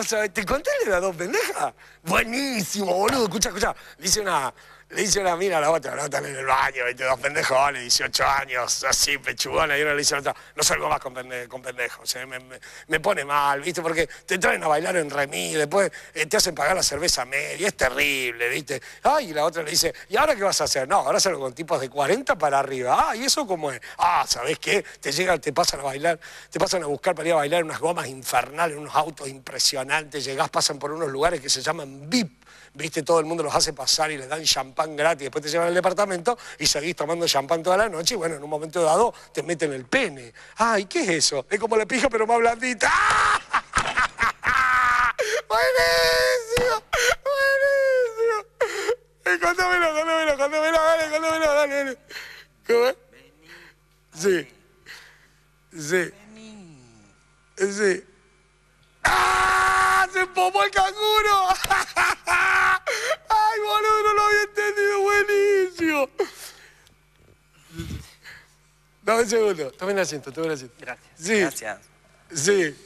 no sabes. ¿Te conté el de las dos pendejas? Buenísimo, boludo. Escucha, escucha. Dice una. Le dice una mina a la otra, no están en el baño, 22 pendejos, 18 años, así, pechugona, y uno le dice a la otra, no salgo más con, pende- con pendejos, eh, me, pone mal, ¿viste? Porque te traen a bailar en remis, después eh, te hacen pagar la cerveza media, es terrible, ¿viste? Ay, y la otra le dice, ¿y ahora qué vas a hacer? No, ahora salgo con tipos de 40 para arriba. Ah, ¿y eso cómo es? Ah, ¿sabés qué? Te llegan, te pasan a bailar, te pasan a buscar para ir a bailar unas gomas infernales, unos autos impresionantes, llegás, pasan por unos lugares que se llaman VIP, ¿viste? Todo el mundo los hace pasar y les dan champán gratis, después te llevan al departamento y seguís tomando champán toda la noche y bueno, en un momento dado te meten el pene. Ay, ¿qué es eso? Es como la pija pero más blandita. ¡Ah! ¡Buenísimo! ¡Buenísimo! Eh, Contámelo, contámelo, contámelo, dale, contámelo, dale, dale. ¿Cómo es? Sí. Sí. Sí. ¡Ah! ¡Se empomó el canguro! ¡Ay, boludo! No lo había entendido. Buenísimo. Dame un segundo. Tomen asiento, tomen asiento. Gracias. Sí. Gracias. Sí.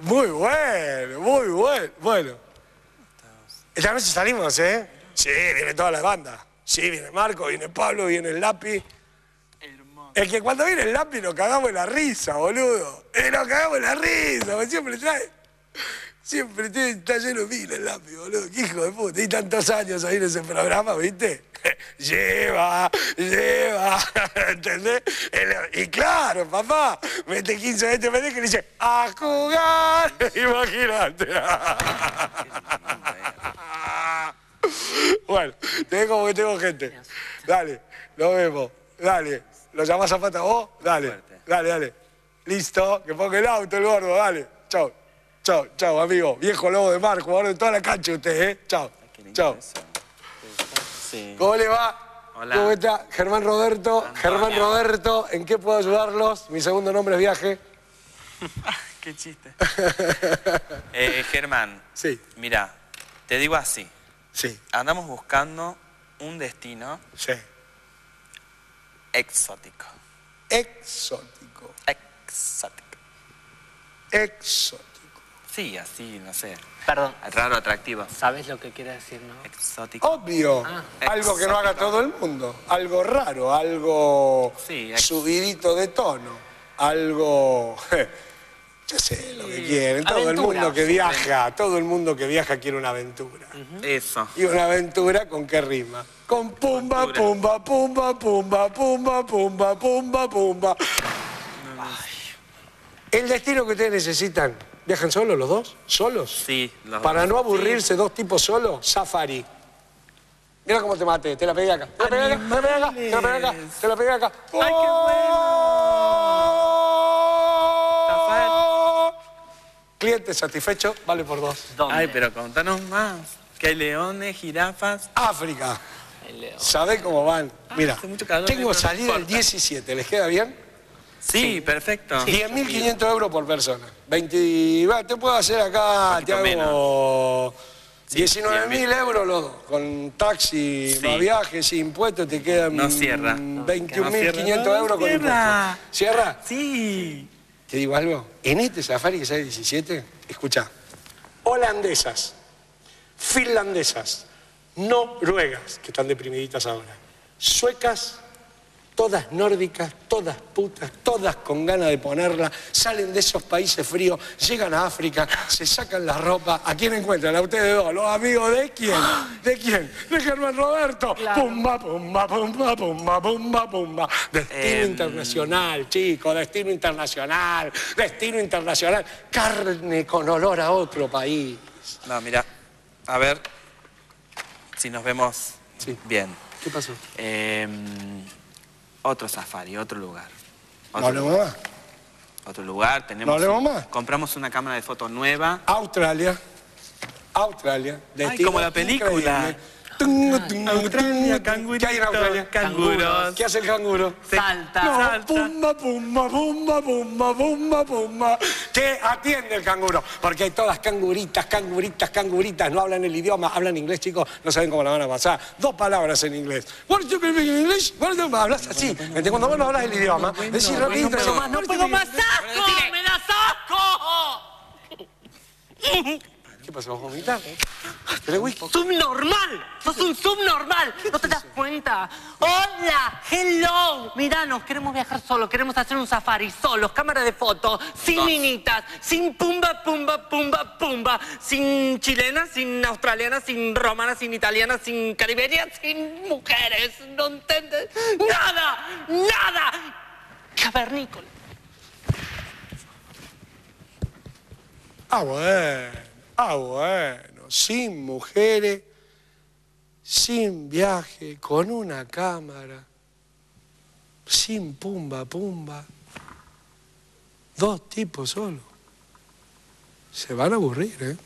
Muy bueno, muy bueno. Bueno. Esta noche salimos, ¿eh? Sí, viene toda la banda. Sí, viene Marco, viene Pablo, viene el lápiz. Es que cuando viene el lápiz nos cagamos en la risa, boludo. Eh, nos cagamos en la risa, porque siempre trae. Siempre tiene- está lleno de mil el lápiz, boludo. Qué hijo de puta. Y tantos años ahí en ese programa, ¿viste? lleva, lleva, ¿entendés? El- y claro, papá, mete 15 20 pendejas y le dice, a jugar. Imagínate. bueno, te dejo porque tengo gente. Dale, nos vemos. Dale. ¿Lo llamás a pata vos? Dale. Dale, dale. Listo, que ponga el auto el gordo, dale. Chau. Chau, chau, amigo. Viejo lobo de mar, jugador de toda la cancha usted, ¿eh? Eso. Sí. ¿Cómo le va? Hola. ¿Cómo está? Germán Roberto. Antonio. Germán Roberto, ¿en qué puedo ayudarlos? Mi segundo nombre es Viaje. Qué chiste. Eh, Germán, Sí, mira, te digo así. sí, Andamos buscando un destino sí. exótico. Exótico. Exótico. Exótico. Sí, así, no sé. Perdón, Raro, atractivo. ¿sabes lo que quiere decir, no? Exótico. Obvio. Ah. algo que no haga todo el mundo. Algo raro, algo Sí, subidito de tono. Algo. Yo sé lo que Sí. quieren. Todo el mundo que viaja, todo el mundo que viaja quiere una aventura. Eso. Y una aventura con qué rima. Con pumba, pumba, pumba, pumba, pumba, pumba, pumba, pumba. El destino que ustedes necesitan. ¿Viajan solos los dos? ¿Solos? Sí, los Para dos. no aburrirse dos tipos solos, safari. Mira cómo te maté, te la pegué acá. Te la pegué acá, te la pegué acá, te la pegué acá, te la pegué acá. ¡Ay, qué bueno! Cliente satisfecho, vale por dos. ¿Dónde? Ay, pero contanos más. Que hay leones, jirafas. África. ¿Sabés cómo van? Mira, hace mucho calor, tengo salida el importa. 17, ¿les queda bien? Sí, perfecto. 10.500 euros por persona. 20, va, te puedo hacer acá, te hago Sí, 19.000 100.000. euros los dos. Con taxi, Sí. más viajes, impuestos, te quedan No cierra. 21.500 No euros con cierra. impuestos. ¿Cierra? Sí. Te digo algo. En este safari que sale 17, escucha. Holandesas, finlandesas, noruegas, que están deprimiditas ahora, suecas, todas nórdicas, todas putas, todas con ganas de ponerla, salen de esos países fríos, llegan a África, se sacan la ropa. ¿A quién encuentran? A ustedes dos, los amigos de quién? ¿De quién? De Germán Roberto. Pumba, pumba, pumba, pumba, pumba, pumba. Destino Em. internacional, chicos, destino internacional, destino internacional. Carne con olor a otro país. No, mira. A ver si nos vemos Sí. bien. ¿Qué pasó? Eh, otro safari, otro lugar. ¿No Otro, hablemos más? otro lugar, tenemos. ¿No hablemos un- más? Compramos una cámara de foto nueva. Australia. Australia. destino como la película. increíble. Australia, tung. ¿Qué hay en Australia? canguros. ¿Qué hace el canguro? Salta. No, salta. pumba, pumba, pumba, pumba, pumba, pumba. Que atiende el canguro. Porque hay todas canguritas, canguritas, canguritas. No hablan el idioma, hablan inglés, chicos. No saben cómo la van a pasar. Dos palabras en inglés. What do you speak English? What do you- Hablas así. Entonces, Cuando vos no hablas el idioma, decís rapidito. bueno, decís, No puedo más asco, me das asco. ¿Qué pasó? ¿Vas a Subnormal, sos un subnormal, no te das cuenta. Hola, hello, mira, nos queremos viajar solos, queremos hacer un safari solos, cámara de fotos, sin minitas, sin pumba, pumba, pumba, pumba, sin chilenas, sin australianas, sin romanas, sin italianas, sin caribeñas, sin mujeres, ¿no entiendes? Nada, nada, cavernícola. Ah, bueno, ah, bueno, sin mujeres, sin viaje, con una cámara, sin pumba, pumba, dos tipos solo. Se van a aburrir, ¿eh?